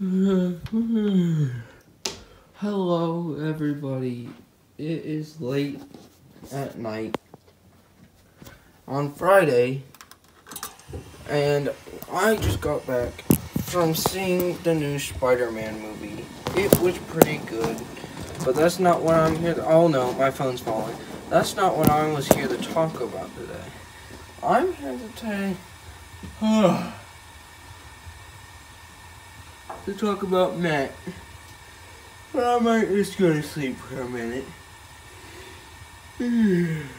Mm-hmm. Hello, everybody. It is late at night on Friday, and I just got back from seeing the new Spider Man movie. It was pretty good, but that's not what I'm here. To, oh no, my phone's falling. That's not what I was here to talk about today. I'm here to tell to talk about Matt. But I might just go to sleep for a minute.